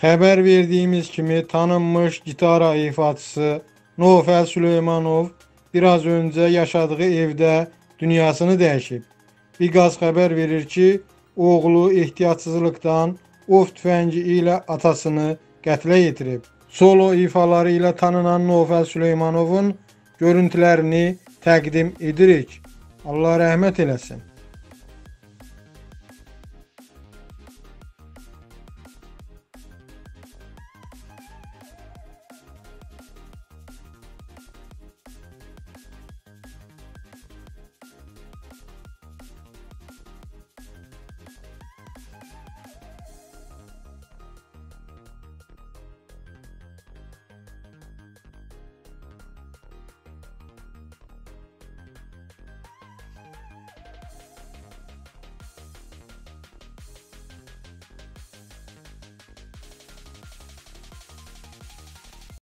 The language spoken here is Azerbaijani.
Xəbər verdiyimiz kimi tanınmış gitara ifaçısı Nofəl Süleymanov biraz öncə yaşadığı evdə dünyasını dəyişib. Biqaz xəbər verir ki, oğlu ehtiyatsızlıqdan ov tüfəngi ilə atasını qətlə yetirib. Solo ifaları ilə tanınan Nofəl Süleymanovun görüntülərini təqdim edirik. Allah rəhmət eləsin.